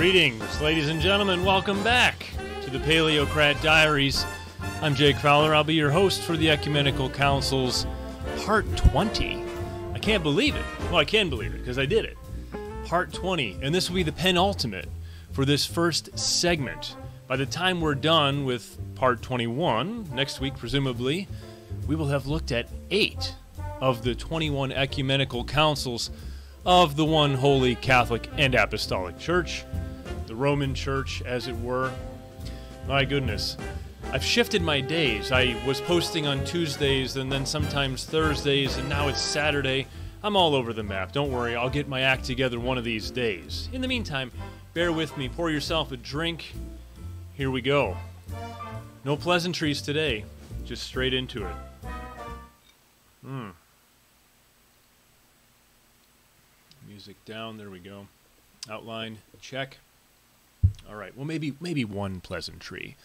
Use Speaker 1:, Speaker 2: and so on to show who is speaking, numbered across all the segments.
Speaker 1: Greetings, ladies and gentlemen. Welcome back to the Paleocrat Diaries. I'm Jake Fowler. I'll be your host for the Ecumenical Council's Part 20. I can't believe it. Well, I can believe it because I did it. Part 20. And this will be the penultimate for this first segment. By the time we're done with Part 21, next week, presumably, we will have looked at eight of the 21 ecumenical councils of the one holy Catholic and Apostolic Church, Roman Church, as it were. My goodness. I've shifted my days. I was posting on Tuesdays and then sometimes Thursdays, and now it's Saturday. I'm all over the map. Don't worry, I'll get my act together one of these days. In the meantime, bear with me. Pour yourself a drink. Here we go. No pleasantries today, just straight into it. Hmm. Music down. There we go. Outline check. All right. Well, maybe maybe one pleasantry.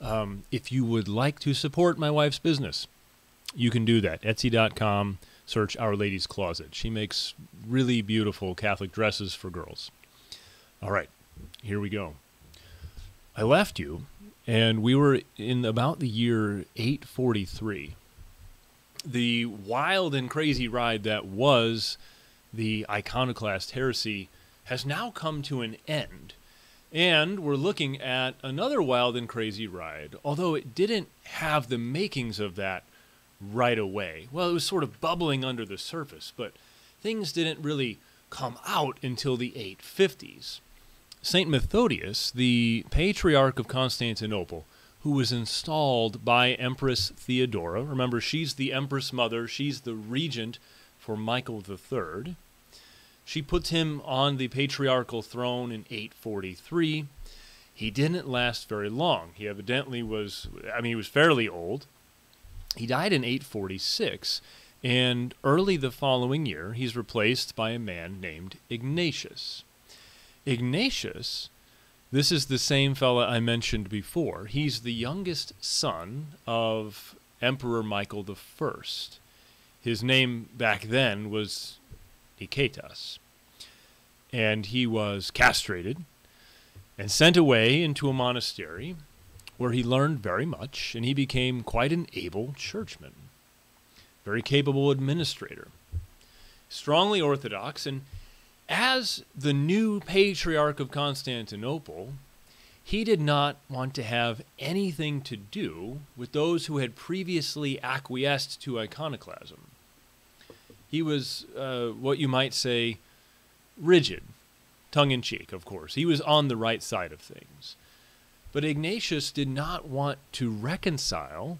Speaker 1: Um, if you would like to support my wife's business, you can do that. Etsy.com. Search Our Lady's Closet. She makes really beautiful Catholic dresses for girls. All right. Here we go. I left you, and we were in about the year 843. The wild and crazy ride that was the iconoclast heresy has now come to an end. And we're looking at another wild and crazy ride, although it didn't have the makings of that right away. Well, it was sort of bubbling under the surface, but things didn't really come out until the 850s. St. Methodius, the Patriarch of Constantinople, who was installed by Empress Theodora, remember, she's the Empress Mother, she's the regent for Michael III. She puts him on the patriarchal throne in 843. He didn't last very long. He evidently was, I mean, he was fairly old. He died in 846, and early the following year, he's replaced by a man named Ignatius. Ignatius, this is the same fella I mentioned before. He's the youngest son of Emperor Michael I. His name back then was Nicetas. And he was castrated and sent away into a monastery where he learned very much and he became quite an able churchman, very capable administrator, strongly orthodox. And as the new patriarch of Constantinople, he did not want to have anything to do with those who had previously acquiesced to iconoclasm. He was uh, what you might say rigid, tongue in cheek, of course. He was on the right side of things. But Ignatius did not want to reconcile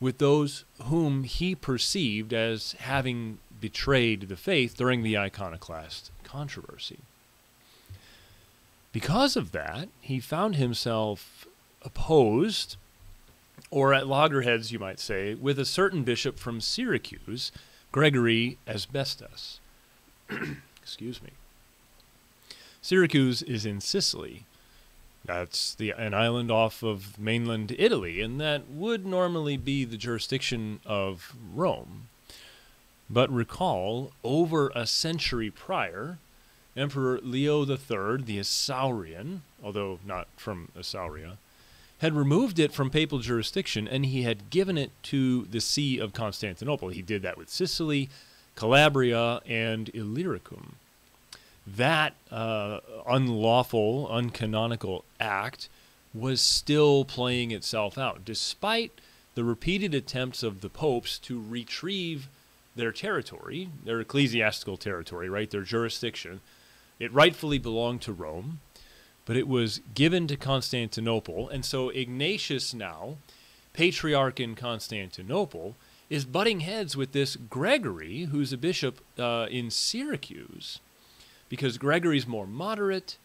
Speaker 1: with those whom he perceived as having betrayed the faith during the iconoclast controversy. Because of that, he found himself opposed, or at loggerheads, you might say, with a certain bishop from Syracuse, Gregory Asbestas. Excuse me. Syracuse is in Sicily. That's the an island off of mainland Italy, and that would normally be the jurisdiction of Rome. But recall, over a century prior, Emperor Leo III, the Isaurian, although not from Isauria, had removed it from papal jurisdiction and he had given it to the See of Constantinople. He did that with Sicily, Calabria, and Illyricum. That uh, unlawful, uncanonical act was still playing itself out, despite the repeated attempts of the popes to retrieve their territory, their ecclesiastical territory, right, their jurisdiction. It rightfully belonged to Rome, but it was given to Constantinople. And so Ignatius now, patriarch in Constantinople, is butting heads with this Gregory, who's a bishop uh, in Syracuse, because Gregory's more moderate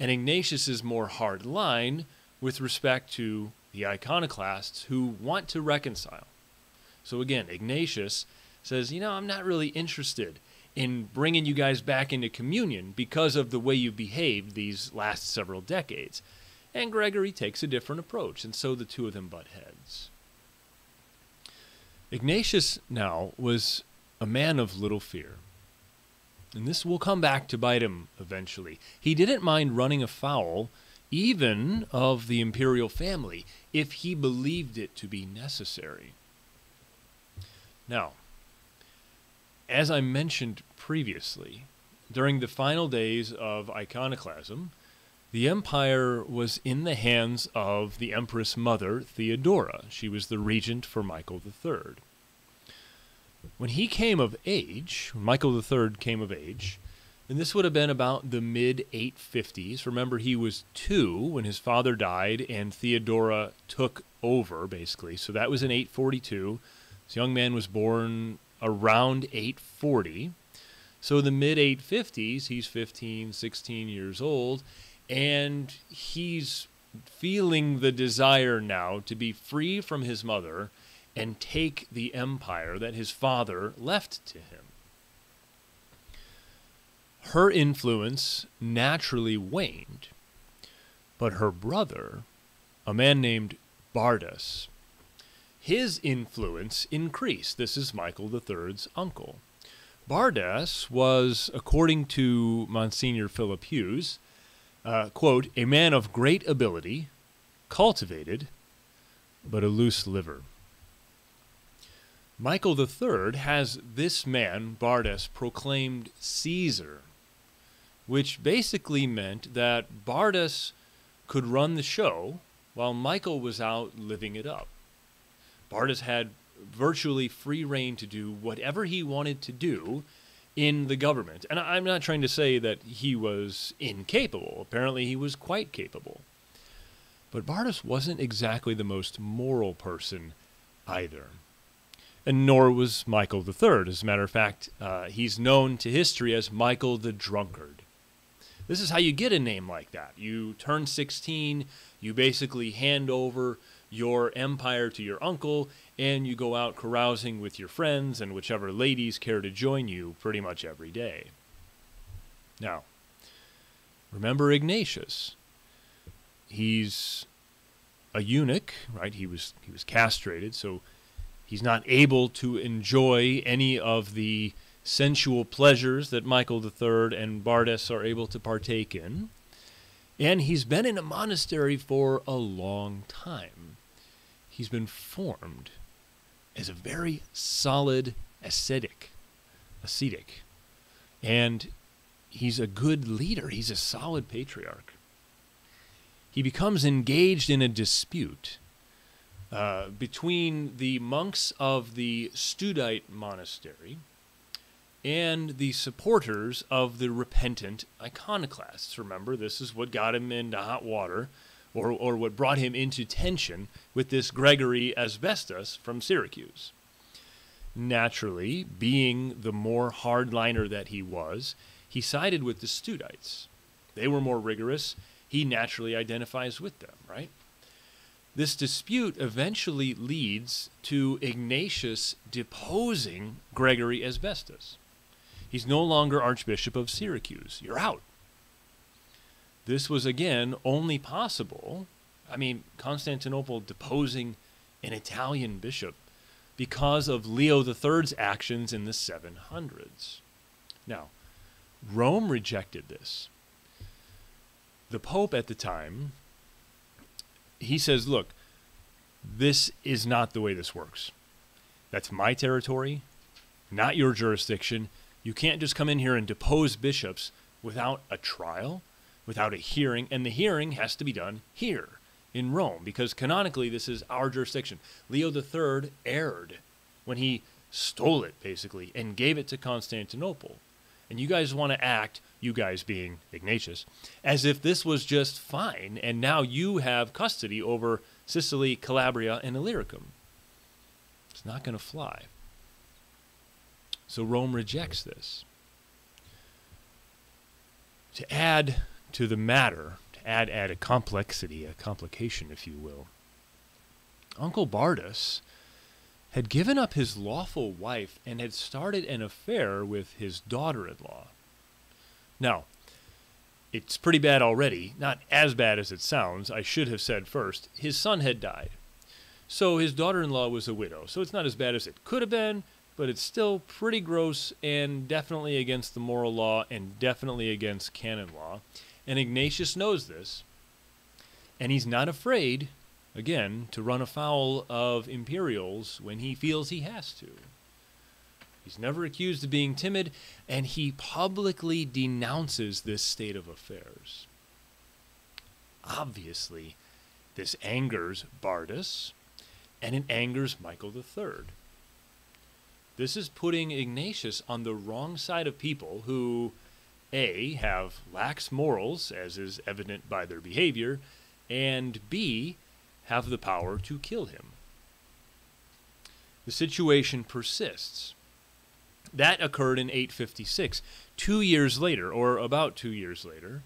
Speaker 1: and Ignatius is more hard line with respect to the iconoclasts who want to reconcile. So again, Ignatius says, you know, I'm not really interested in bringing you guys back into communion because of the way you behaved these last several decades. And Gregory takes a different approach, and so the two of them butt heads. Ignatius now was a man of little fear. And this will come back to bite him eventually. He didn't mind running afoul even of the imperial family if he believed it to be necessary. Now, as I mentioned previously, during the final days of iconoclasm, the empire was in the hands of the Empress Mother Theodora. She was the regent for Michael III. When he came of age, Michael III came of age, and this would have been about the mid 850s. Remember, he was two when his father died, and Theodora took over, basically. So that was in 842. This young man was born around 840. So the mid 850s, he's 15, 16 years old, and he's feeling the desire now to be free from his mother and take the empire that his father left to him. Her influence naturally waned, but her brother, a man named Bardas, his influence increased. This is Michael III's uncle. Bardas was, according to Monsignor Philip Hughes, uh, quote, a man of great ability, cultivated, but a loose liver. Michael III has this man, Bardas, proclaimed Caesar, which basically meant that Bardas could run the show while Michael was out living it up. Bardas had virtually free reign to do whatever he wanted to do in the government. And I'm not trying to say that he was incapable. Apparently, he was quite capable. But Bardas wasn't exactly the most moral person either. And nor was Michael III. As a matter of fact, uh, he's known to history as Michael the Drunkard. This is how you get a name like that. You turn 16, you basically hand over your empire to your uncle, and you go out carousing with your friends and whichever ladies care to join you pretty much every day. Now, remember Ignatius. He's a eunuch, right? He was he was castrated, so he's not able to enjoy any of the sensual pleasures that Michael III and Bardas are able to partake in. And he's been in a monastery for a long time. He's been formed as a very solid ascetic, ascetic. And he's a good leader. He's a solid patriarch. He becomes engaged in a dispute uh, between the monks of the Studite monastery and the supporters of the repentant iconoclasts. Remember, this is what got him into hot water, or, or what brought him into tension with this Gregory Asbestas from Syracuse. Naturally, being the more hardliner that he was, he sided with the Studites. They were more rigorous. He naturally identifies with them, right? This dispute eventually leads to Ignatius deposing Gregory Asbestas. He's no longer Archbishop of Syracuse. You're out. This was, again, only possible. I mean, Constantinople deposing an Italian bishop because of Leo III's actions in the 700s. Now, Rome rejected this. The Pope at the time, he says, look, this is not the way this works. That's my territory, not your jurisdiction. You can't just come in here and depose bishops without a trial, without a hearing, and the hearing has to be done here in Rome because canonically this is our jurisdiction. Leo III erred when he stole it basically and gave it to Constantinople. And you guys want to act, you guys being Ignatius, as if this was just fine and now you have custody over Sicily, Calabria, and Illyricum. It's not going to fly. So Rome rejects this. To add to the matter, to add, add a complexity, a complication, if you will, Uncle Bardas had given up his lawful wife and had started an affair with his daughter in law. Now, it's pretty bad already, not as bad as it sounds. I should have said first, his son had died. So his daughter in law was a widow. So it's not as bad as it could have been, but it's still pretty gross and definitely against the moral law and definitely against canon law. And Ignatius knows this. And he's not afraid, again, to run afoul of imperials when he feels he has to. He's never accused of being timid, and he publicly denounces this state of affairs. Obviously, this angers Bardas, and it angers Michael III. This is putting Ignatius on the wrong side of people who, A, have lax morals, as is evident by their behavior, and B, have the power to kill him. The situation persists. That occurred in 856. Two years later, or about two years later,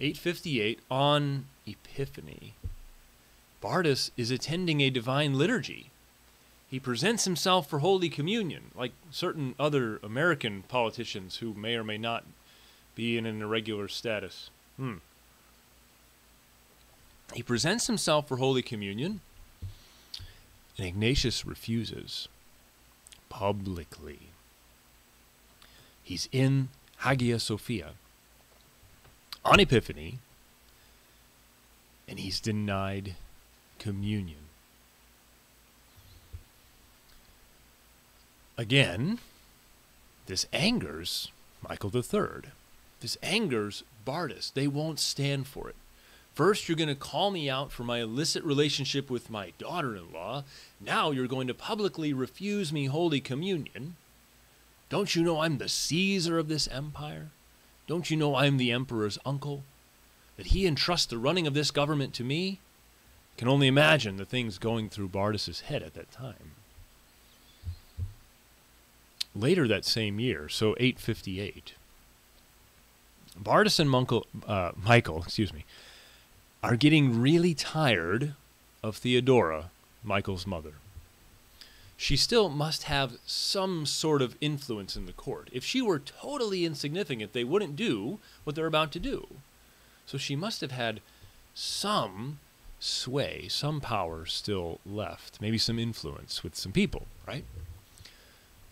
Speaker 1: 858, on Epiphany, Bardas is attending a divine liturgy he presents himself for Holy Communion, like certain other American politicians who may or may not be in an irregular status. Hmm. He presents himself for Holy Communion, and Ignatius refuses publicly. He's in Hagia Sophia on Epiphany, and he's denied communion. Again, this angers Michael III. This angers Bardas. They won't stand for it. First, you're going to call me out for my illicit relationship with my daughter in law. Now, you're going to publicly refuse me Holy Communion. Don't you know I'm the Caesar of this empire? Don't you know I'm the emperor's uncle? That he entrusts the running of this government to me? Can only imagine the things going through Bardas's head at that time. Later that same year, so 858, Bardas and uh, Michael, excuse me, are getting really tired of Theodora, Michael's mother. She still must have some sort of influence in the court. If she were totally insignificant, they wouldn't do what they're about to do. So she must have had some sway, some power still left, maybe some influence with some people, right?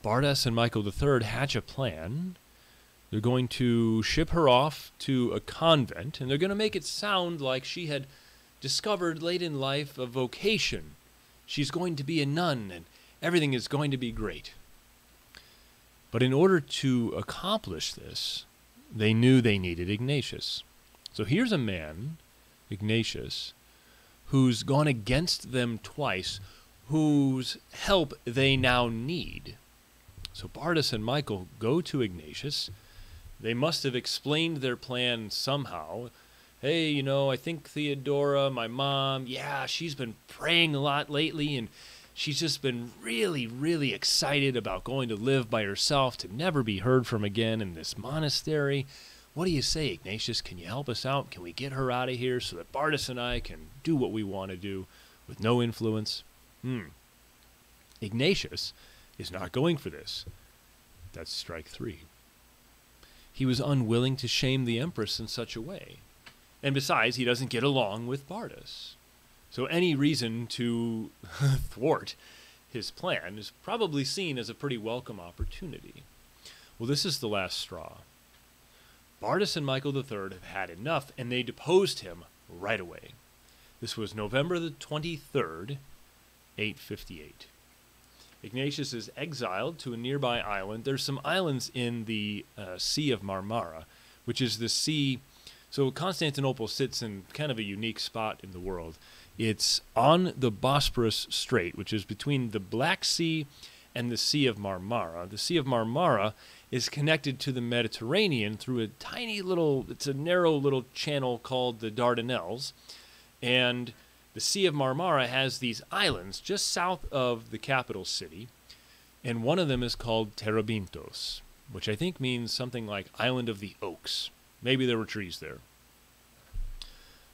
Speaker 1: Bardas and Michael III hatch a plan. They're going to ship her off to a convent, and they're going to make it sound like she had discovered late in life a vocation. She's going to be a nun, and everything is going to be great. But in order to accomplish this, they knew they needed Ignatius. So here's a man, Ignatius, who's gone against them twice, whose help they now need. So Bardas and Michael go to Ignatius. They must have explained their plan somehow. Hey, you know, I think Theodora, my mom, yeah, she's been praying a lot lately and she's just been really, really excited about going to live by herself to never be heard from again in this monastery. What do you say, Ignatius? Can you help us out? Can we get her out of here so that Bardas and I can do what we want to do with no influence? Hmm. Ignatius is not going for this. That's strike three. He was unwilling to shame the Empress in such a way. And besides, he doesn't get along with Bardas. So any reason to thwart his plan is probably seen as a pretty welcome opportunity. Well, this is the last straw. Bardas and Michael III have had enough, and they deposed him right away. This was November the 23rd, 858. Ignatius is exiled to a nearby island. There's some islands in the uh, Sea of Marmara, which is the sea. So Constantinople sits in kind of a unique spot in the world. It's on the Bosporus Strait, which is between the Black Sea and the Sea of Marmara. The Sea of Marmara is connected to the Mediterranean through a tiny little, it's a narrow little channel called the Dardanelles. And the Sea of Marmara has these islands just south of the capital city, and one of them is called Terebinthos, which I think means something like Island of the Oaks. Maybe there were trees there.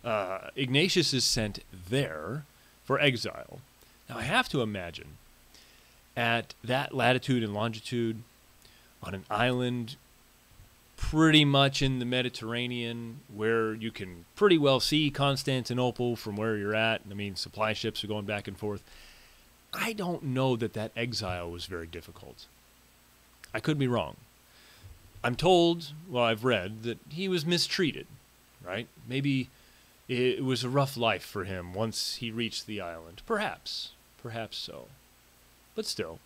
Speaker 1: Uh, Ignatius is sent there for exile. Now, I have to imagine at that latitude and longitude, on an island pretty much in the Mediterranean where you can pretty well see Constantinople from where you're at. I mean, supply ships are going back and forth. I don't know that that exile was very difficult. I could be wrong. I'm told, well, I've read, that he was mistreated, right? Maybe it was a rough life for him once he reached the island. Perhaps. Perhaps so. But still,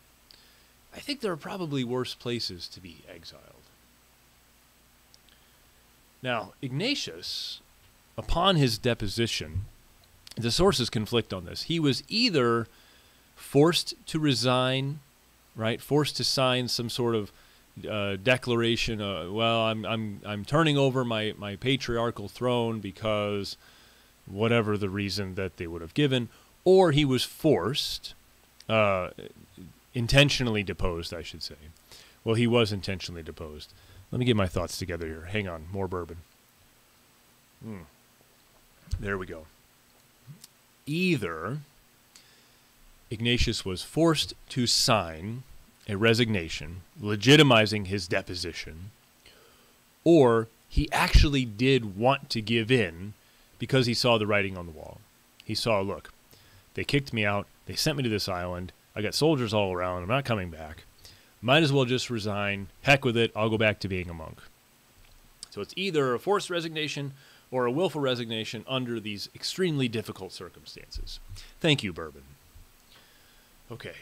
Speaker 1: I think there are probably worse places to be exiled. Now, Ignatius, upon his deposition, the sources conflict on this. He was either forced to resign, right? Forced to sign some sort of uh, declaration. Uh, well, I'm I'm I'm turning over my my patriarchal throne because whatever the reason that they would have given, or he was forced, uh, intentionally deposed, I should say. Well, he was intentionally deposed. Let me get my thoughts together here. Hang on, more bourbon. Mm. There we go. Either Ignatius was forced to sign a resignation legitimizing his deposition, or he actually did want to give in because he saw the writing on the wall. He saw, look, they kicked me out, they sent me to this island, I got soldiers all around, I'm not coming back. Might as well just resign. Heck with it, I'll go back to being a monk. So it's either a forced resignation or a willful resignation under these extremely difficult circumstances. Thank you, Bourbon. Okay.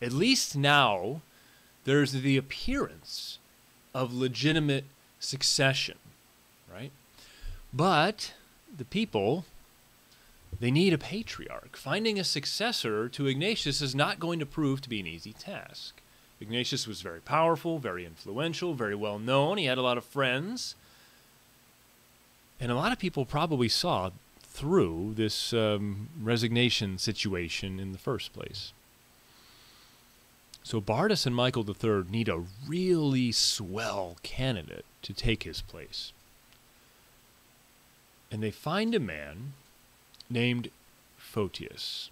Speaker 1: At least now there's the appearance of legitimate succession, right? But the people, they need a patriarch. Finding a successor to Ignatius is not going to prove to be an easy task. Ignatius was very powerful, very influential, very well known. He had a lot of friends. And a lot of people probably saw through this um, resignation situation in the first place. So Bardas and Michael III need a really swell candidate to take his place. And they find a man named Photius.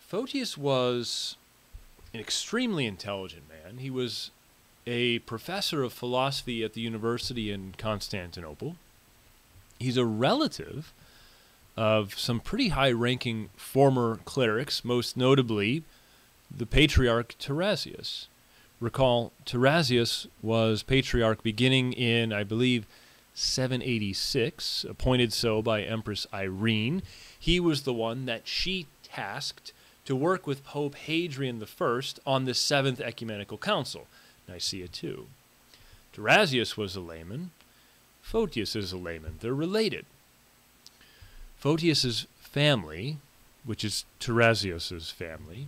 Speaker 1: Photius was an extremely intelligent man. He was a professor of philosophy at the university in Constantinople. He's a relative of some pretty high ranking former clerics, most notably the patriarch Tarasius. Recall, Tarasius was patriarch beginning in, I believe, 786, appointed so by Empress Irene. He was the one that she tasked to work with Pope Hadrian I on the Seventh Ecumenical Council, Nicaea II. Tarasius was a layman. Photius is a layman. They're related. Photius's family, which is Tarasius's family,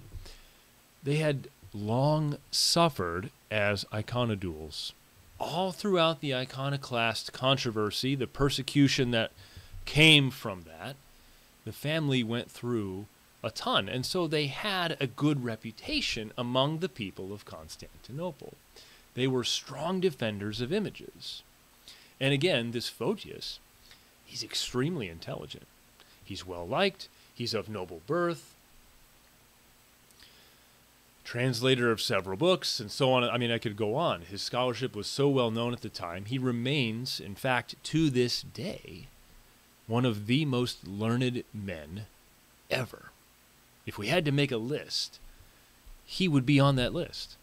Speaker 1: they had long suffered as iconodules. All throughout the iconoclast controversy, the persecution that came from that, the family went through a ton. And so they had a good reputation among the people of Constantinople. They were strong defenders of images. And again, this Photius, he's extremely intelligent. He's well liked, he's of noble birth, translator of several books, and so on. I mean, I could go on. His scholarship was so well known at the time. He remains, in fact, to this day, one of the most learned men ever. If we had to make a list, he would be on that list.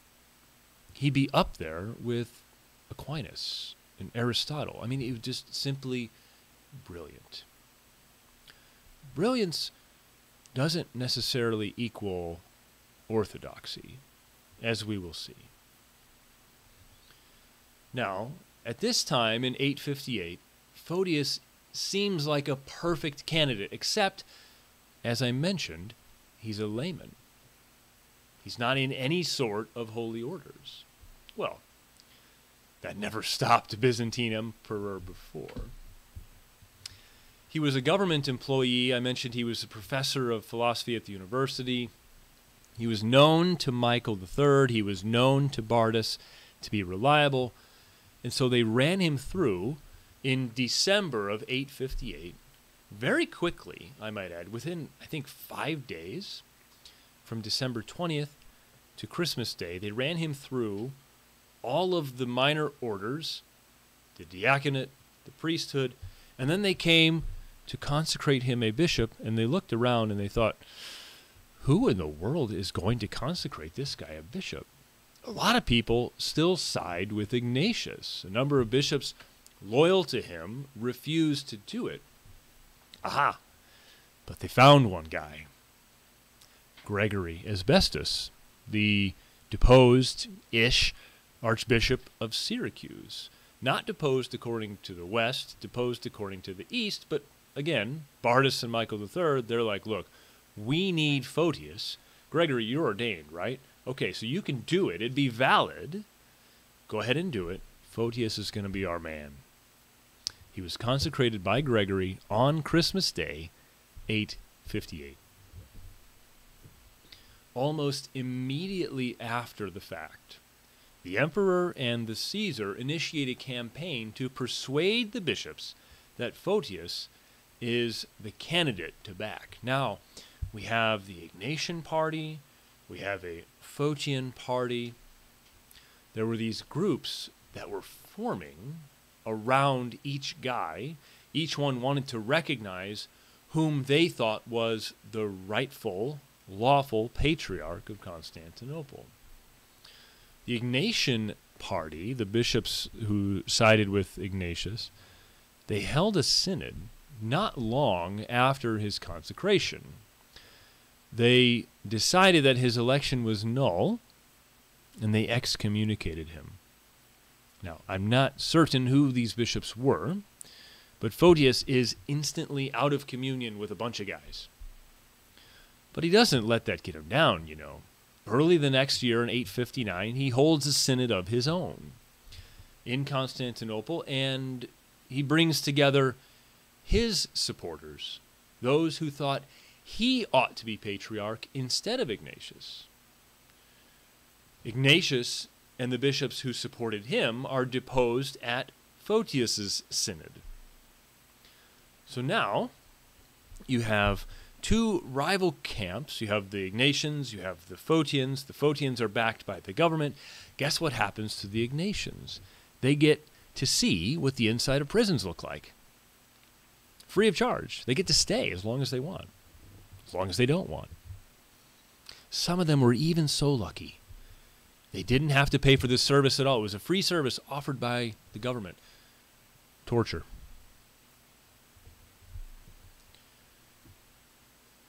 Speaker 1: He'd be up there with Aquinas and Aristotle. I mean, it was just simply brilliant. Brilliance doesn't necessarily equal orthodoxy, as we will see. Now, at this time in 858, Photius seems like a perfect candidate, except, as I mentioned, he's a layman. He's not in any sort of holy orders. Well, that never stopped Byzantine emperor before. He was a government employee. I mentioned he was a professor of philosophy at the university. He was known to Michael III, he was known to Bardas to be reliable, and so they ran him through in December of 858, very quickly, I might add, within, I think, five days from December 20th to Christmas Day, they ran him through all of the minor orders, the diaconate, the priesthood, and then they came to consecrate him a bishop, and they looked around and they thought, who in the world is going to consecrate this guy a bishop? A lot of people still side with Ignatius. A number of bishops loyal to him refused to do it. Aha! But they found one guy Gregory Asbestas, the deposed ish Archbishop of Syracuse. Not deposed according to the West, deposed according to the East, but again, Bardas and Michael III, they're like, look, we need Photius. Gregory, you're ordained, right? Okay, so you can do it. It'd be valid. Go ahead and do it. Photius is going to be our man. He was consecrated by Gregory on Christmas Day, 858. Almost immediately after the fact, the emperor and the Caesar initiate a campaign to persuade the bishops that Photius is the candidate to back. Now, we have the Ignatian party, we have a Photian party. There were these groups that were forming around each guy. Each one wanted to recognize whom they thought was the rightful, lawful patriarch of Constantinople. The Ignatian party, the bishops who sided with Ignatius, they held a synod not long after his consecration. They decided that his election was null and they excommunicated him. Now, I'm not certain who these bishops were, but Photius is instantly out of communion with a bunch of guys. But he doesn't let that get him down, you know. Early the next year in 859, he holds a synod of his own in Constantinople, and he brings together his supporters, those who thought he ought to be patriarch instead of Ignatius. Ignatius and the bishops who supported him are deposed at Photius's synod. So now you have two rival camps. You have the Ignatians, you have the Photians. The Photians are backed by the government. Guess what happens to the Ignatians? They get to see what the inside of prisons look like. Free of charge. They get to stay as long as they want, as long as they don't want. Some of them were even so lucky they didn't have to pay for this service at all. It was a free service offered by the government. Torture.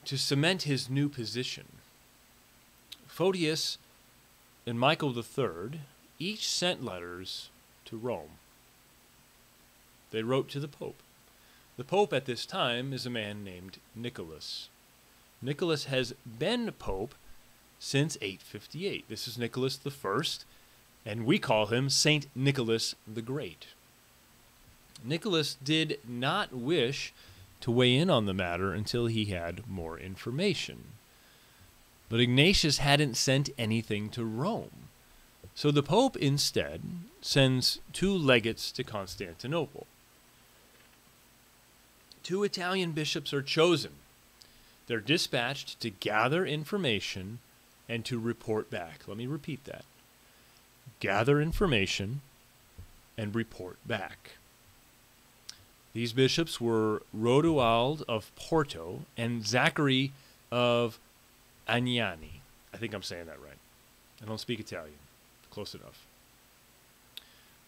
Speaker 1: To cement his new position, Photius and Michael III each sent letters to Rome. They wrote to the Pope. The Pope at this time is a man named Nicholas. Nicholas has been Pope since 858. This is Nicholas I, and we call him Saint Nicholas the Great. Nicholas did not wish to weigh in on the matter until he had more information. But Ignatius hadn't sent anything to Rome. So the Pope instead sends two legates to Constantinople. Two Italian bishops are chosen. They're dispatched to gather information and to report back. Let me repeat that. Gather information and report back. These bishops were Rodoald of Porto and Zachary of Agnani. I think I'm saying that right. I don't speak Italian. Close enough.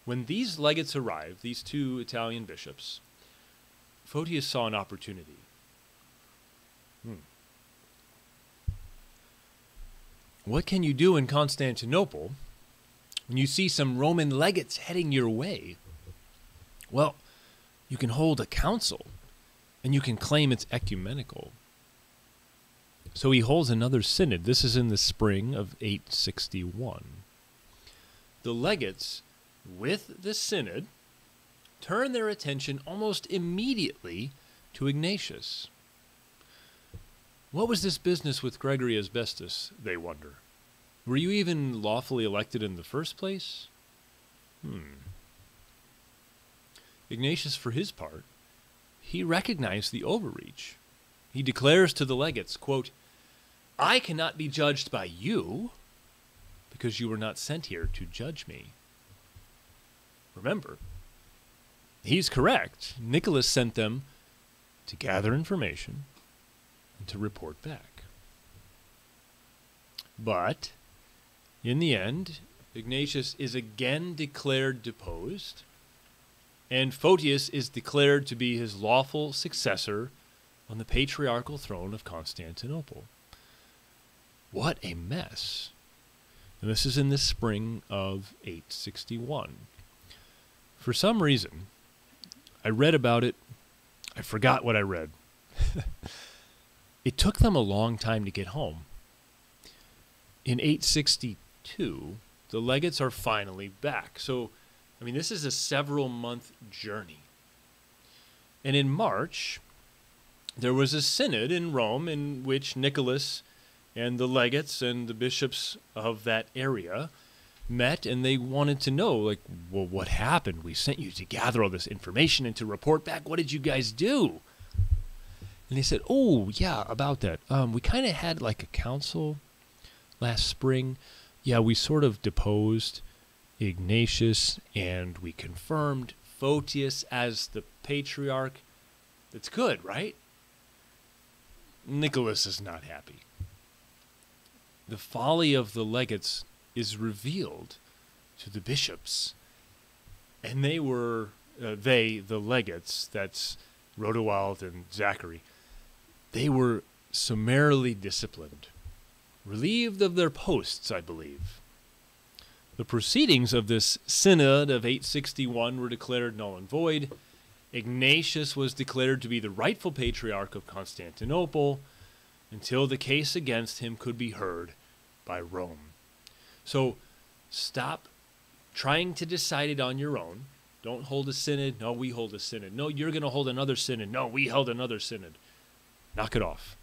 Speaker 1: When these legates arrived, these two Italian bishops, Photius saw an opportunity. Hmm. What can you do in Constantinople when you see some Roman legates heading your way? Well, you can hold a council and you can claim it's ecumenical. So he holds another synod. This is in the spring of 861. The legates, with the synod, turn their attention almost immediately to Ignatius. What was this business with Gregory Asbestas, they wonder? Were you even lawfully elected in the first place? Hmm. Ignatius, for his part, he recognized the overreach. He declares to the legates, quote, I cannot be judged by you because you were not sent here to judge me. Remember, he's correct. Nicholas sent them to gather information to report back. But in the end, Ignatius is again declared deposed, and Photius is declared to be his lawful successor on the patriarchal throne of Constantinople. What a mess. And this is in the spring of 861. For some reason, I read about it. I forgot what I read. it took them a long time to get home. In 862, the legates are finally back. So, I mean, this is a several month journey. And in March, there was a synod in Rome in which Nicholas and the legates and the bishops of that area met and they wanted to know like well what happened we sent you to gather all this information and to report back what did you guys do and they said oh yeah about that. Um, we kind of had like a council last spring. Yeah we sort of deposed ignatius and we confirmed photius as the patriarch. That's good right? Nicholas is not happy. The folly of the legates is revealed to the bishops. And they were, uh, they, the legates, that's Rodoald and Zachary, they were summarily disciplined, relieved of their posts, I believe. The proceedings of this synod of 861 were declared null and void. Ignatius was declared to be the rightful patriarch of Constantinople until the case against him could be heard by Rome. So stop trying to decide it on your own. Don't hold a synod. No, we hold a synod. No, you're going to hold another synod. No, we held another synod. Knock it off.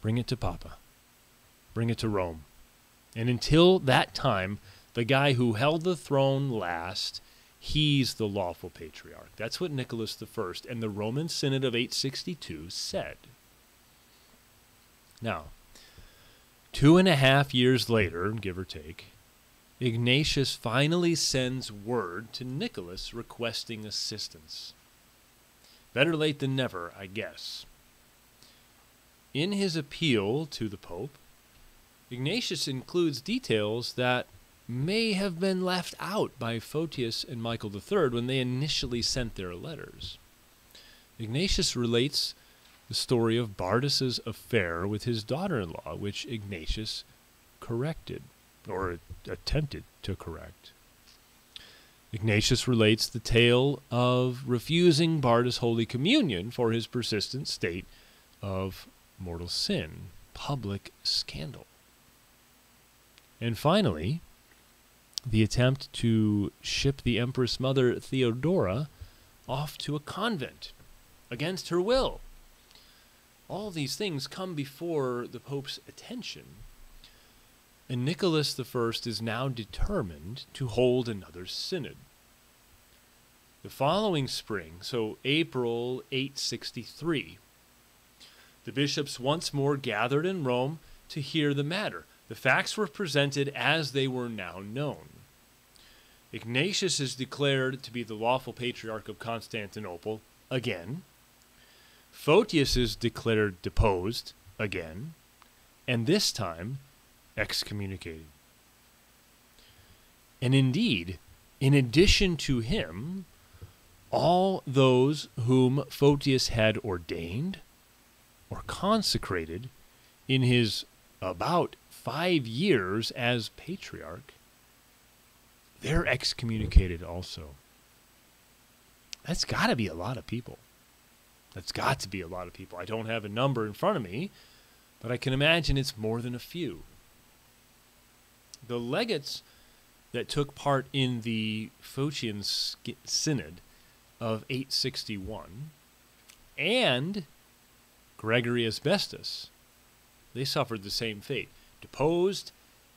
Speaker 1: Bring it to Papa. Bring it to Rome. And until that time, the guy who held the throne last, he's the lawful patriarch. That's what Nicholas I and the Roman Synod of 862 said. Now, Two and a half years later, give or take, Ignatius finally sends word to Nicholas requesting assistance. Better late than never, I guess. In his appeal to the Pope, Ignatius includes details that may have been left out by Photius and Michael III when they initially sent their letters. Ignatius relates the story of Bardas's affair with his daughter in law, which Ignatius corrected, or attempted to correct. Ignatius relates the tale of refusing Bardas Holy Communion for his persistent state of mortal sin, public scandal. And finally, the attempt to ship the Empress Mother Theodora off to a convent against her will all these things come before the Pope's attention. And Nicholas I is now determined to hold another synod. The following spring, so April 863, the bishops once more gathered in Rome to hear the matter. The facts were presented as they were now known. Ignatius is declared to be the lawful patriarch of Constantinople again. Photius is declared deposed again, and this time excommunicated. And indeed, in addition to him, all those whom Photius had ordained or consecrated in his about five years as patriarch, they're excommunicated also. That's got to be a lot of people. That's got to be a lot of people. I don't have a number in front of me, but I can imagine it's more than a few. The legates that took part in the Photian Synod of 861 and Gregory Asbestas, they suffered the same fate deposed,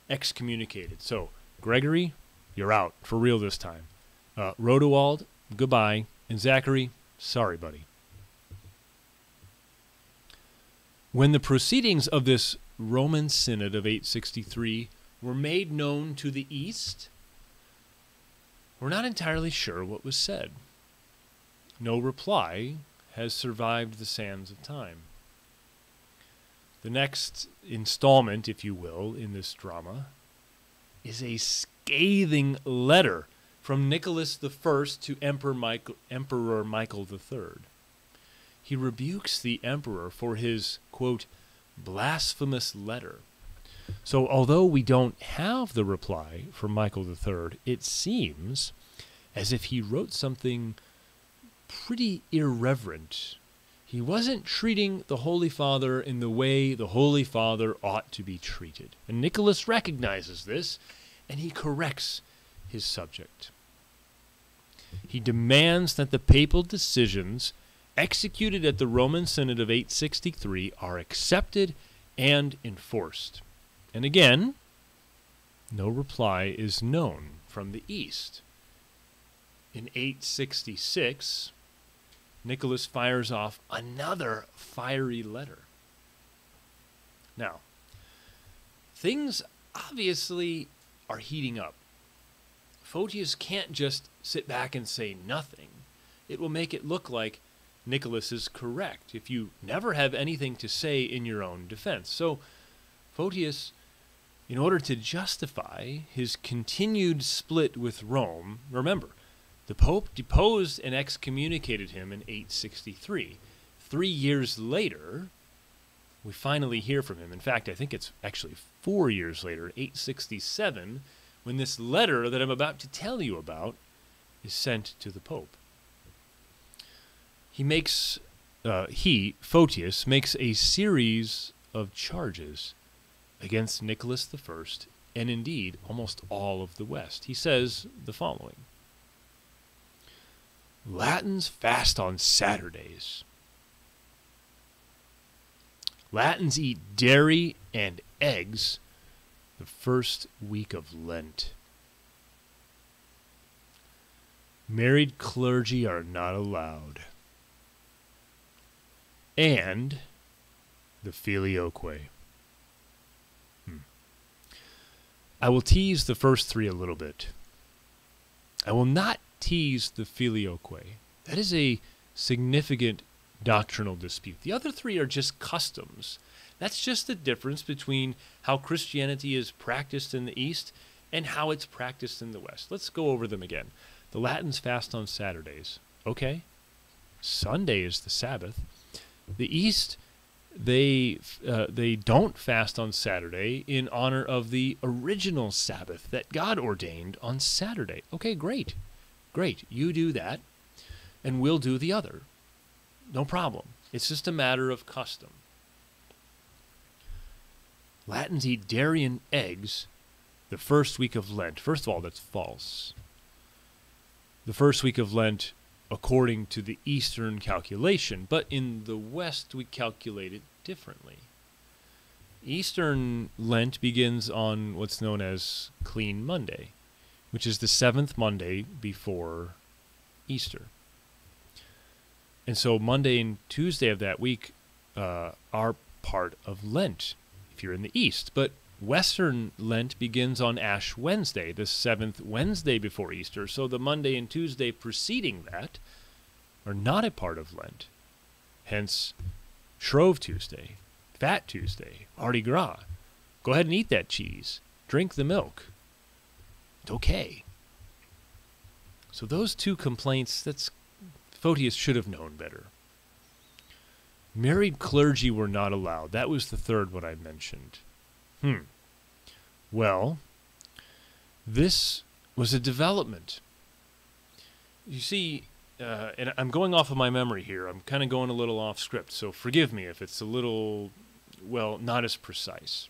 Speaker 1: excommunicated. So, Gregory, you're out for real this time. Uh, Rodoald, goodbye. And Zachary, sorry, buddy. When the proceedings of this Roman Synod of 863 were made known to the East, we're not entirely sure what was said. No reply has survived the sands of time. The next installment, if you will, in this drama is a scathing letter from Nicholas I to Emperor Michael, Emperor Michael III. He rebukes the emperor for his, quote, blasphemous letter. So, although we don't have the reply from Michael III, it seems as if he wrote something pretty irreverent. He wasn't treating the Holy Father in the way the Holy Father ought to be treated. And Nicholas recognizes this and he corrects his subject. He demands that the papal decisions executed at the Roman Synod of 863 are accepted and enforced. And again, no reply is known from the East. In 866, Nicholas fires off another fiery letter. Now, things obviously are heating up. Photius can't just sit back and say nothing. It will make it look like Nicholas is correct if you never have anything to say in your own defense. So, Photius, in order to justify his continued split with Rome, remember, the Pope deposed and excommunicated him in 863. Three years later, we finally hear from him. In fact, I think it's actually four years later, 867, when this letter that I'm about to tell you about is sent to the Pope he makes uh, he Photius makes a series of charges against Nicholas I and indeed almost all of the West. He says the following Latins fast on Saturdays. Latins eat dairy and eggs the first week of Lent. Married clergy are not allowed and the filioque. Hmm. I will tease the first three a little bit. I will not tease the filioque. That is a significant doctrinal dispute. The other three are just customs. That's just the difference between how Christianity is practiced in the East and how it's practiced in the West. Let's go over them again. The Latins fast on Saturdays. Okay. Sunday is the Sabbath. The East, they uh, they don't fast on Saturday in honor of the original Sabbath that God ordained on Saturday. Okay, great, great. You do that, and we'll do the other. No problem. It's just a matter of custom. Latins eat dairy and eggs the first week of Lent. First of all, that's false. The first week of Lent according to the Eastern calculation, but in the West we calculate it differently. Eastern Lent begins on what's known as Clean Monday, which is the seventh Monday before Easter. And so Monday and Tuesday of that week uh, are part of Lent if you're in the East. But Western Lent begins on Ash Wednesday, the seventh Wednesday before Easter. So the Monday and Tuesday preceding that are not a part of Lent. Hence, Shrove Tuesday, Fat Tuesday, Mardi Gras. Go ahead and eat that cheese. Drink the milk. Okay. So those two complaints, that's Photius should have known better. Married clergy were not allowed. That was the third one I mentioned. Hmm. Well, this was a development. You see, uh, and I'm going off of my memory here. I'm kind of going a little off script, so forgive me if it's a little, well, not as precise.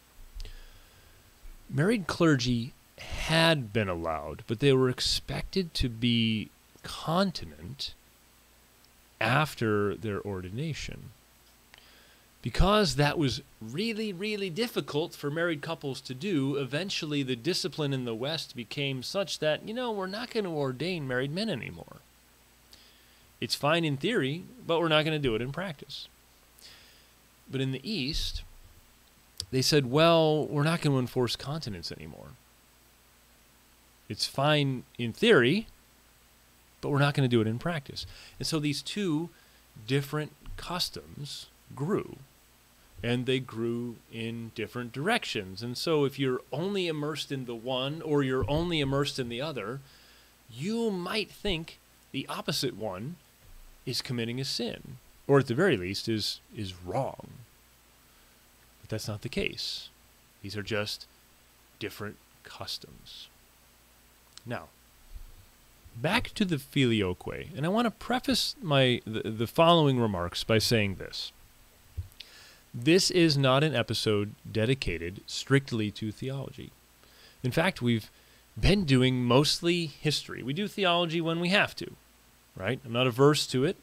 Speaker 1: Married clergy had been allowed, but they were expected to be continent after their ordination. Because that was really, really difficult for married couples to do, eventually the discipline in the West became such that, you know, we're not going to ordain married men anymore. It's fine in theory, but we're not going to do it in practice. But in the East, they said, well, we're not going to enforce continence anymore. It's fine in theory, but we're not going to do it in practice. And so these two different customs grew. and they grew in different directions. And so, if you're only immersed in the one or you're only immersed in the other, you might think the opposite one is committing a sin, or at the very least, is, is wrong. But that's not the case. These are just different customs. Now, back to the filioque, and I want to preface my the, the following remarks by saying this. This is not an episode dedicated strictly to theology. In fact, we've been doing mostly history. We do theology when we have to, right? I'm not averse to it,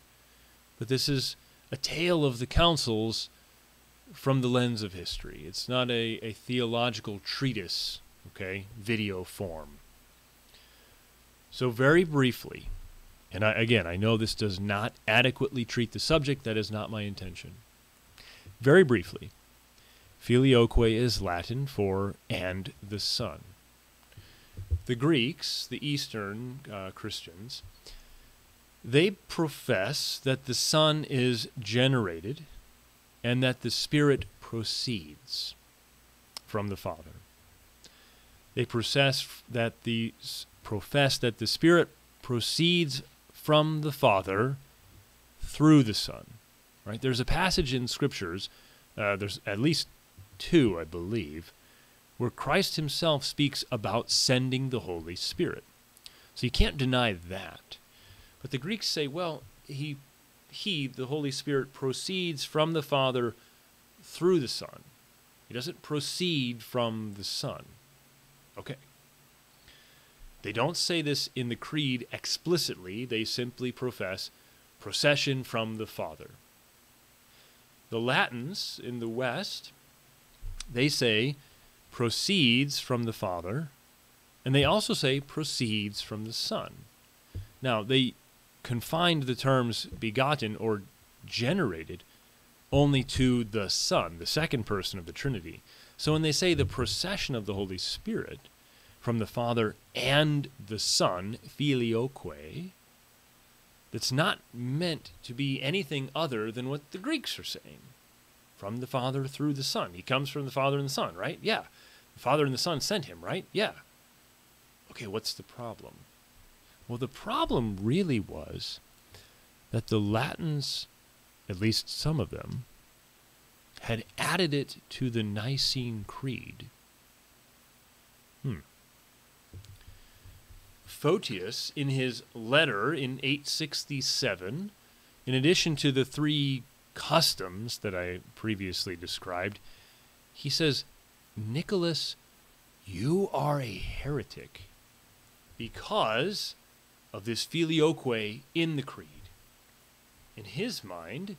Speaker 1: but this is a tale of the councils from the lens of history. It's not a, a theological treatise, okay, video form. So, very briefly, and I, again, I know this does not adequately treat the subject, that is not my intention. Very briefly, filioque is Latin for and the Son. The Greeks, the Eastern uh, Christians, they profess that the Son is generated and that the Spirit proceeds from the Father. They profess that the profess that the Spirit proceeds from the Father through the Son. Right? There's a passage in Scriptures. Uh, there's at least two, I believe, where Christ Himself speaks about sending the Holy Spirit. So you can't deny that. But the Greeks say, well, He he, the Holy Spirit, proceeds from the Father through the Son. He doesn't proceed from the Son. Okay. They don't say this in the Creed explicitly, they simply profess procession from the Father. The Latins in the West, they say proceeds from the Father, and they also say proceeds from the Son. Now, they confined the terms begotten or generated only to the Son, the second person of the Trinity. So when they say the procession of the Holy Spirit from the Father and the Son, filioque, that's not meant to be anything other than what the Greeks are saying. From the Father through the Son. He comes from the Father and the Son, right? Yeah. The Father and the Son sent him, right? Yeah. Okay, what's the problem? Well, the problem really was that the Latins, at least some of them, had added it to the Nicene Creed. Photius, in his letter in 867, in addition to the three customs that I previously described, he says, Nicholas, you are a heretic because of this filioque in the creed. In his mind,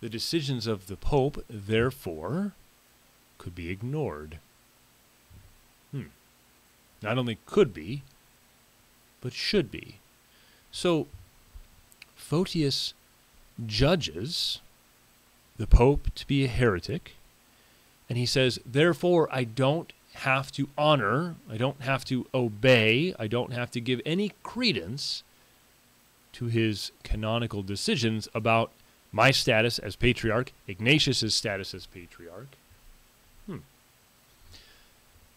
Speaker 1: the decisions of the Pope, therefore, could be ignored. Hmm. Not only could be, but should be. So, Photius judges the Pope to be a heretic, and he says, therefore, I don't have to honor, I don't have to obey, I don't have to give any credence to his canonical decisions about my status as patriarch, Ignatius's status as patriarch. Hmm.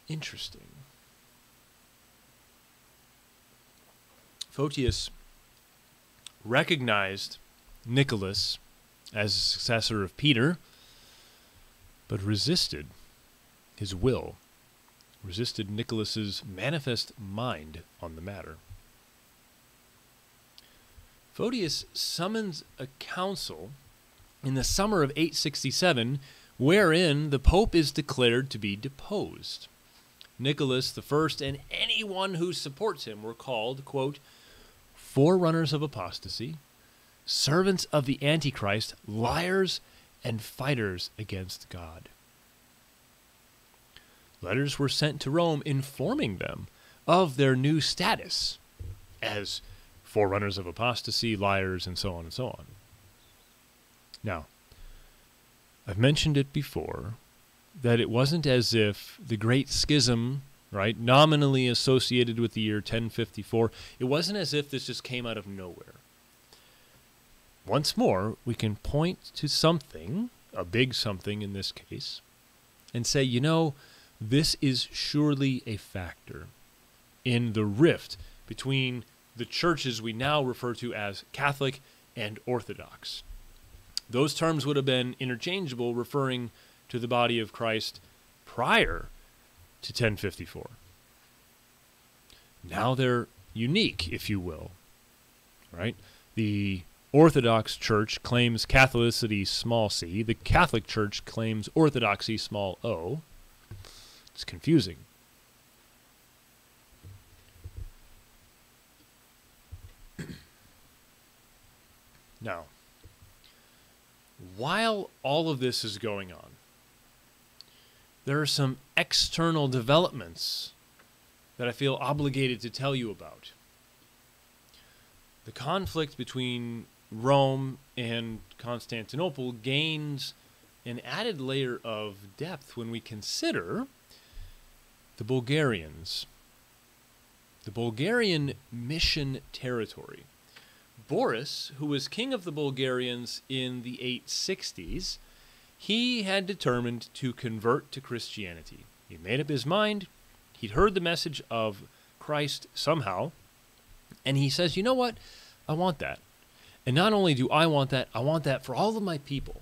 Speaker 1: Interesting. Photius recognized Nicholas as successor of Peter, but resisted his will resisted Nicholas's manifest mind on the matter. Photius summons a council in the summer of 867 wherein the pope is declared to be deposed. Nicholas I and anyone who supports him were called, quote, forerunners of apostasy, servants of the Antichrist, liars, and fighters against God. Letters were sent to Rome informing them of their new status as forerunners of apostasy, liars, and so on and so on. Now, I've mentioned it before that it wasn't as if the Great Schism, right, nominally associated with the year 1054, it wasn't as if this just came out of nowhere. Once more, we can point to something a big something in this case, and say, you know, this is surely a factor in the rift between the churches we now refer to as Catholic and Orthodox. Those terms would have been interchangeable, referring to the body of Christ prior to 1054. Now they're unique, if you will. Right? The Orthodox Church claims Catholicity small c, the Catholic Church claims Orthodoxy small o. It's confusing. now, while all of this is going on, there are some external developments that I feel obligated to tell you about. The conflict between Rome and Constantinople gains an added layer of depth when we consider the Bulgarians. The Bulgarian mission territory. Boris, who was king of the Bulgarians in the 860s, he had determined to convert to Christianity. He made up his mind. He'd heard the message of Christ somehow, and he says, You know what? I want that. And not only do I want that, I want that for all of my people.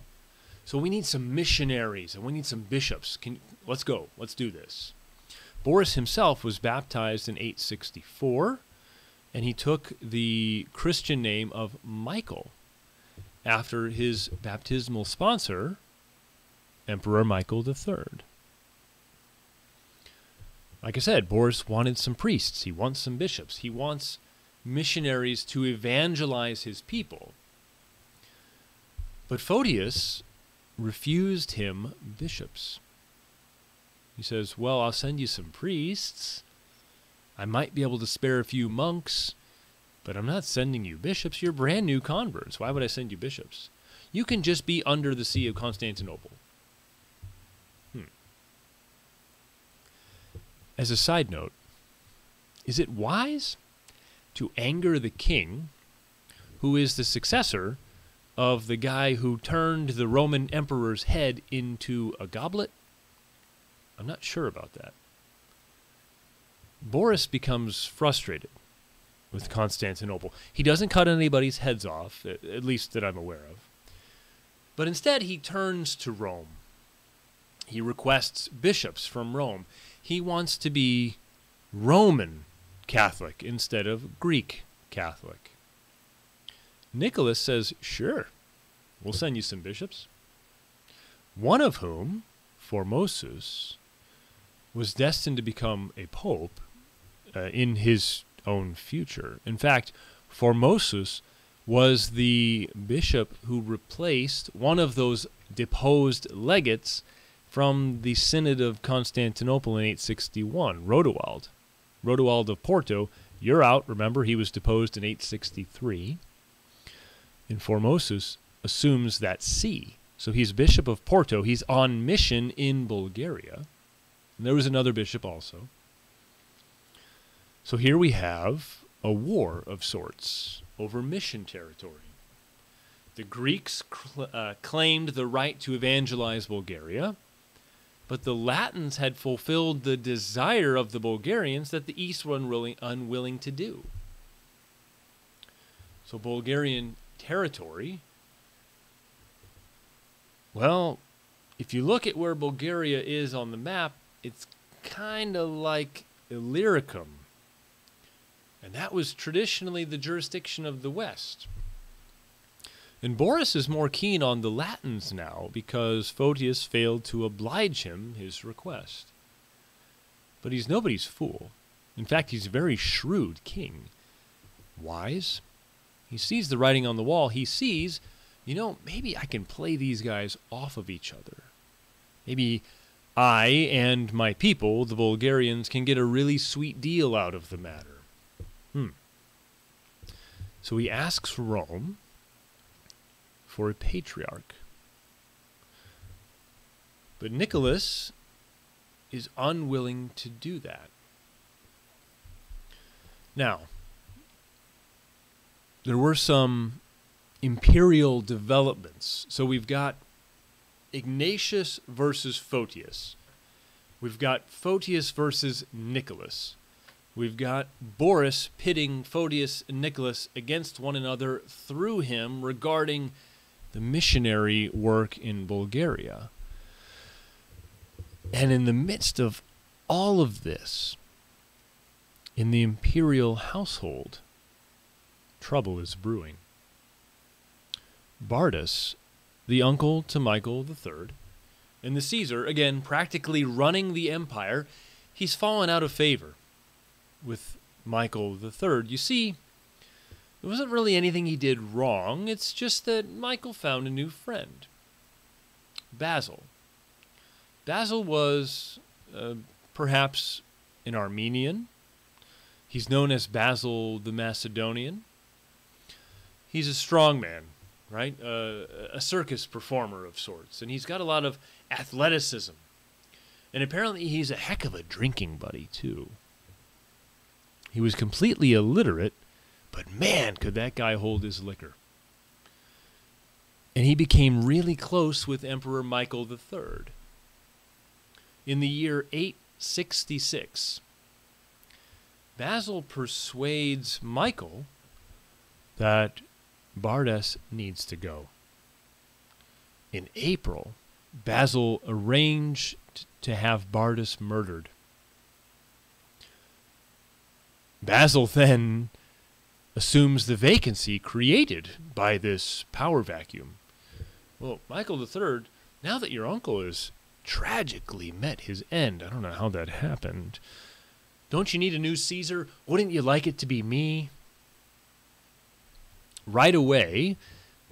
Speaker 1: So we need some missionaries and we need some bishops. Can, let's go. Let's do this. Boris himself was baptized in 864, and he took the Christian name of Michael after his baptismal sponsor, Emperor Michael III. Like I said, Boris wanted some priests, he wants some bishops, he wants missionaries to evangelize his people. But Photius refused him bishops. He says, Well, I'll send you some priests. I might be able to spare a few monks, but I'm not sending you bishops. You're brand new converts. Why would I send you bishops? You can just be under the See of Constantinople. As a side note, is it wise to anger the king, who is the successor of the guy who turned the Roman emperor's head into a goblet? I'm not sure about that. Boris becomes frustrated with Constantinople. He doesn't cut anybody's heads off, at least that I'm aware of. But instead, he turns to Rome. He requests bishops from Rome. He wants to be Roman Catholic instead of Greek Catholic. Nicholas says, Sure, we'll send you some bishops. One of whom, Formosus, was destined to become a pope uh, in his own future. In fact, Formosus was the bishop who replaced one of those deposed legates from the Synod of Constantinople in 861, Rodoald. Rodoald of Porto, you're out. Remember, he was deposed in 863. And Formosus assumes that see. So he's Bishop of Porto. He's on mission in Bulgaria. And there was another bishop also. So here we have a war of sorts over mission territory. The Greeks cl- uh, claimed the right to evangelize Bulgaria. But the Latins had fulfilled the desire of the Bulgarians that the East were unwilling, unwilling to do. So, Bulgarian territory, well, if you look at where Bulgaria is on the map, it's kind of like Illyricum. And that was traditionally the jurisdiction of the West. And Boris is more keen on the Latins now because Photius failed to oblige him his request. But he's nobody's fool. In fact, he's a very shrewd king. Wise. He sees the writing on the wall. He sees, you know, maybe I can play these guys off of each other. Maybe I and my people, the Bulgarians, can get a really sweet deal out of the matter. Hmm. So he asks Rome for a patriarch. But Nicholas is unwilling to do that. Now, there were some imperial developments. So we've got Ignatius versus Photius. We've got Photius versus Nicholas. We've got Boris pitting Photius and Nicholas against one another through him regarding the missionary work in Bulgaria. And in the midst of all of this, in the imperial household, trouble is brewing. Bardas, the uncle to Michael III, and the Caesar, again, practically running the empire, he's fallen out of favor with Michael III. You see, it wasn't really anything he did wrong, it's just that Michael found a new friend Basil. Basil was uh, perhaps an Armenian. He's known as Basil the Macedonian. He's a strong man, right? Uh, a circus performer of sorts. And he's got a lot of athleticism. And apparently he's a heck of a drinking buddy, too. He was completely illiterate, but man, could that guy hold his liquor. And he became really close with Emperor Michael III. In the year 866, Basil persuades Michael that Bardas needs to go. In April, Basil arranged to have Bardas murdered. Basil then assumes the vacancy created by this power vacuum. Well, Michael III, now that your uncle has tragically met his end, I don't know how that happened. Don't you need a new Caesar? Wouldn't you like it to be me? Right away,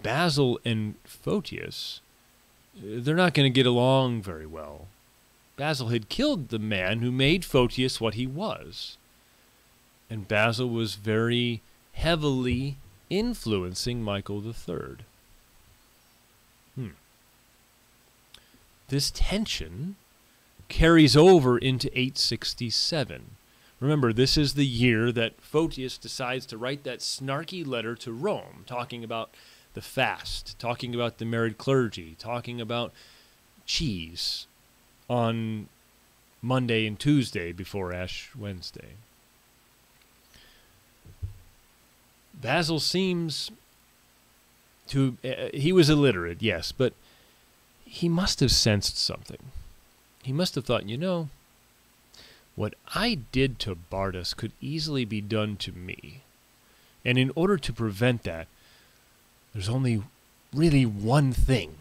Speaker 1: Basil and Photius, uh, they're not going to get along very well. Basil had killed the man who made Photius what he was. And Basil was very heavily influencing Michael III. Hmm. This tension carries over into 867. Remember, this is the year that Photius decides to write that snarky letter to Rome, talking about the fast, talking about the married clergy, talking about cheese on Monday and Tuesday before Ash Wednesday. Basil seems to. Uh, he was illiterate, yes, but he must have sensed something. He must have thought, you know, what I did to Bardas could easily be done to me. And in order to prevent that, there's only really one thing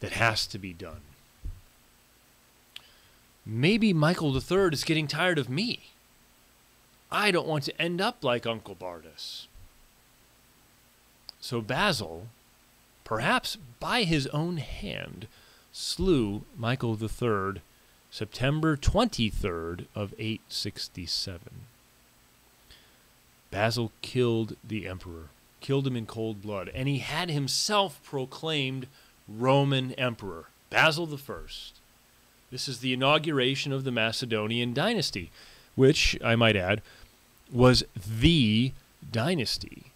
Speaker 1: that has to be done. Maybe Michael III is getting tired of me. I don't want to end up like Uncle Bardas. So Basil, perhaps by his own hand, slew Michael III September 23rd of 867. Basil killed the emperor, killed him in cold blood, and he had himself proclaimed Roman emperor, Basil I. This is the inauguration of the Macedonian dynasty, which, I might add, was the dynasty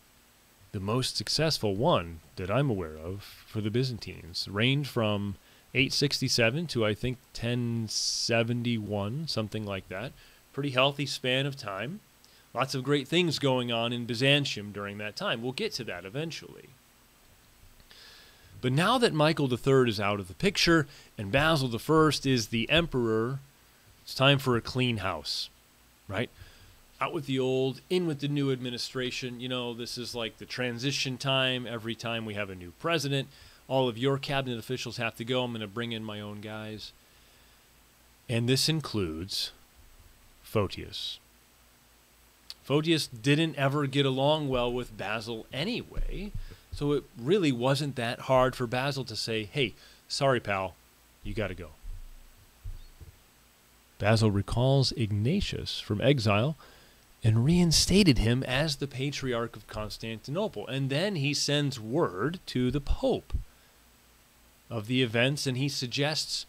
Speaker 1: the most successful one that I'm aware of for the Byzantines. Reigned from 867 to I think 1071, something like that. Pretty healthy span of time. Lots of great things going on in Byzantium during that time. We'll get to that eventually. But now that Michael III is out of the picture and Basil I is the emperor, it's time for a clean house, right? Out with the old, in with the new administration. You know, this is like the transition time. Every time we have a new president, all of your cabinet officials have to go. I'm going to bring in my own guys. And this includes Photius. Photius didn't ever get along well with Basil anyway, so it really wasn't that hard for Basil to say, hey, sorry, pal, you got to go. Basil recalls Ignatius from exile and reinstated him as the Patriarch of Constantinople. And then he sends word to the Pope of the events, and he suggests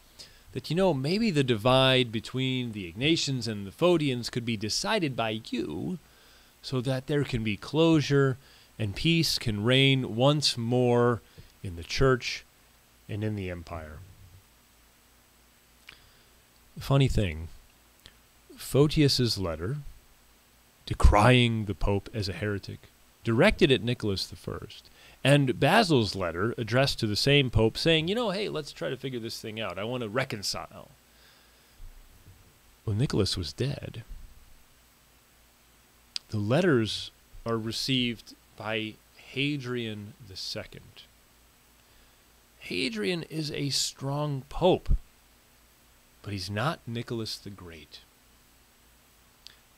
Speaker 1: that, you know, maybe the divide between the Ignatians and the Photians could be decided by you so that there can be closure and peace can reign once more in the church and in the empire. Funny thing, Photius's letter decrying the Pope as a heretic, directed at Nicholas I, and Basil's letter addressed to the same Pope saying, you know, hey, let's try to figure this thing out. I want to reconcile. Well, Nicholas was dead. The letters are received by Hadrian II. Hadrian is a strong pope, but he's not Nicholas the Great.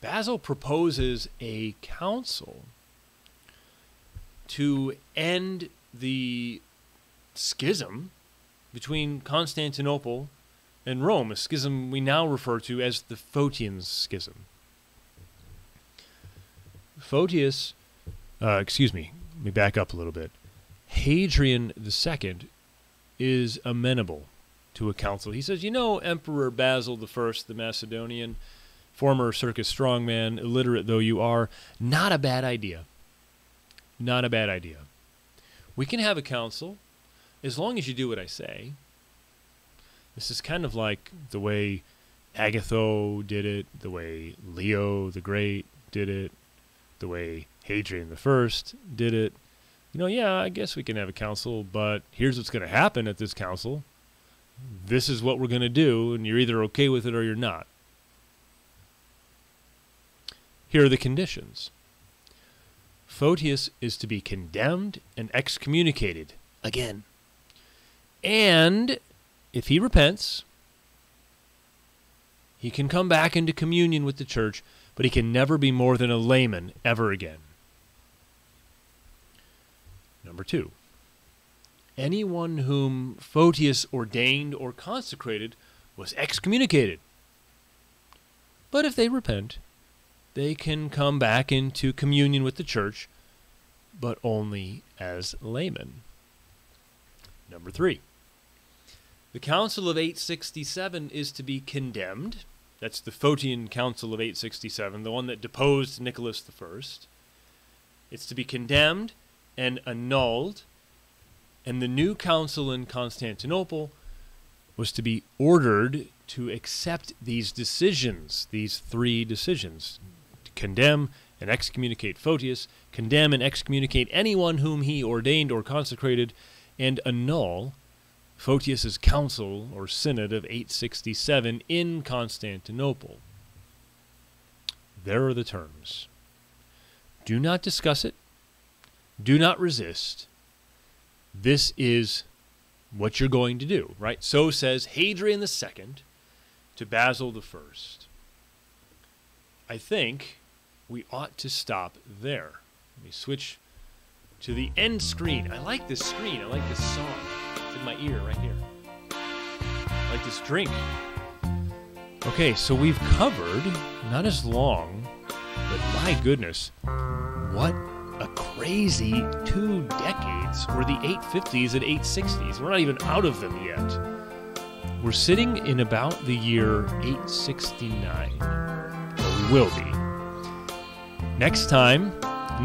Speaker 1: Basil proposes a council to end the schism between Constantinople and Rome, a schism we now refer to as the Photian Schism. Photius, uh, excuse me, let me back up a little bit. Hadrian II is amenable to a council. He says, you know, Emperor Basil I, the Macedonian, former circus strongman, illiterate though you are, not a bad idea. Not a bad idea. We can have a council as long as you do what I say. This is kind of like the way Agatho did it, the way Leo the Great did it, the way Hadrian the First did it. You know, yeah, I guess we can have a council, but here's what's going to happen at this council. This is what we're going to do, and you're either okay with it or you're not. Here are the conditions. Photius is to be condemned and excommunicated again. And if he repents, he can come back into communion with the church, but he can never be more than a layman ever again. Number two, anyone whom Photius ordained or consecrated was excommunicated. But if they repent, they can come back into communion with the church, but only as laymen. Number three, the Council of 867 is to be condemned. That's the Photian Council of 867, the one that deposed Nicholas I. It's to be condemned and annulled, and the new council in Constantinople was to be ordered to accept these decisions, these three decisions condemn and excommunicate Photius, condemn and excommunicate anyone whom he ordained or consecrated, and annul Photius's council or synod of 867 in Constantinople. There are the terms. Do not discuss it. Do not resist. This is what you're going to do, right? So says Hadrian II to Basil I. I think we ought to stop there. Let me switch to the end screen. I like this screen. I like this song. It's in my ear right here. I like this drink. Okay, so we've covered, not as long, but my goodness, what a crazy two decades, were the 850s and 860s. We're not even out of them yet. We're sitting in about the year 869, or we will be. Next time,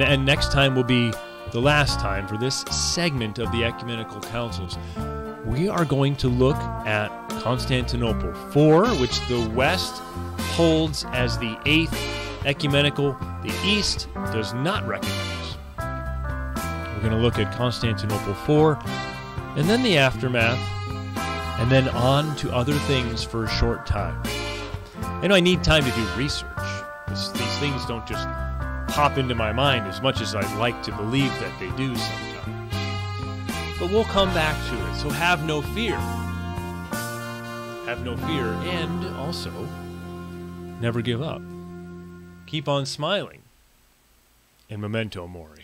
Speaker 1: and next time will be the last time for this segment of the Ecumenical Councils, we are going to look at Constantinople IV, which the West holds as the eighth ecumenical, the East does not recognize. We're going to look at Constantinople IV, and then the aftermath, and then on to other things for a short time. I know I need time to do research. these things don't just pop into my mind as much as I'd like to believe that they do sometimes. But we'll come back to it, so have no fear. Have no fear, and also, never give up. Keep on smiling. And memento mori.